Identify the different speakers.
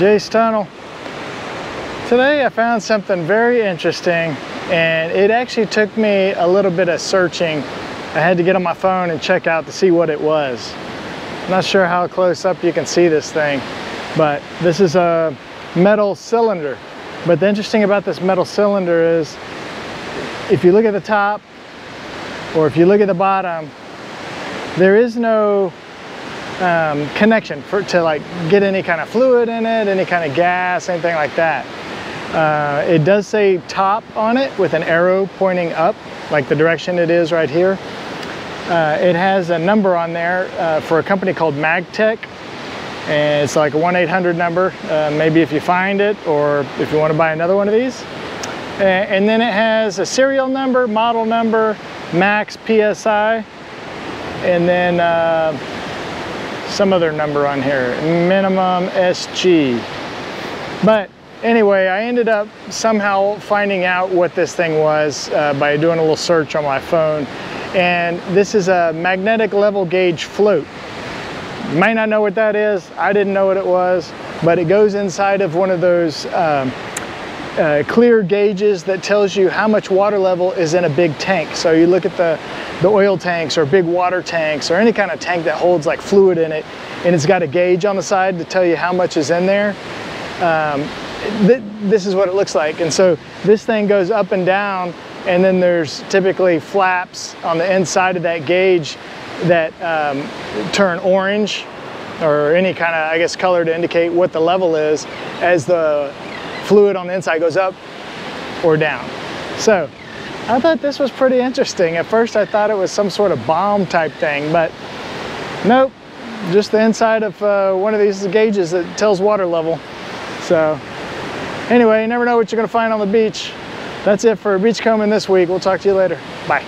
Speaker 1: Jace Tunnell. Today I found something very interesting and it actually took me a little bit of searching. I had to get on my phone and check out to see what it was. I'm not sure how close up you can see this thing, but this is a metal cylinder. But the interesting about this metal cylinder is if you look at the top or if you look at the bottom, there is no um, connection for to like get any kind of fluid in it, any kind of gas, anything like that. Uh, it does say top on it with an arrow pointing up, like the direction it is right here. Uh, it has a number on there uh, for a company called Magtech, and it's like a 1-800 number, uh, maybe if you find it, or if you want to buy another one of these. And then it has a serial number, model number, max PSI, and then uh, some other number on here, minimum SG. But anyway, I ended up somehow finding out what this thing was uh, by doing a little search on my phone. And this is a magnetic level gauge float. You might not know what that is. I didn't know what it was, but it goes inside of one of those um, uh, clear gauges that tells you how much water level is in a big tank. So you look at the, the oil tanks or big water tanks or any kind of tank that holds like fluid in it, and it's got a gauge on the side to tell you how much is in there. Um, th this is what it looks like. And so this thing goes up and down, and then there's typically flaps on the inside of that gauge that um, turn orange or any kind of, I guess, color to indicate what the level is as the fluid on the inside goes up or down. So I thought this was pretty interesting. At first I thought it was some sort of bomb type thing, but nope, just the inside of uh, one of these gauges that tells water level. So anyway, you never know what you're gonna find on the beach. That's it for beachcombing this week. We'll talk to you later. Bye.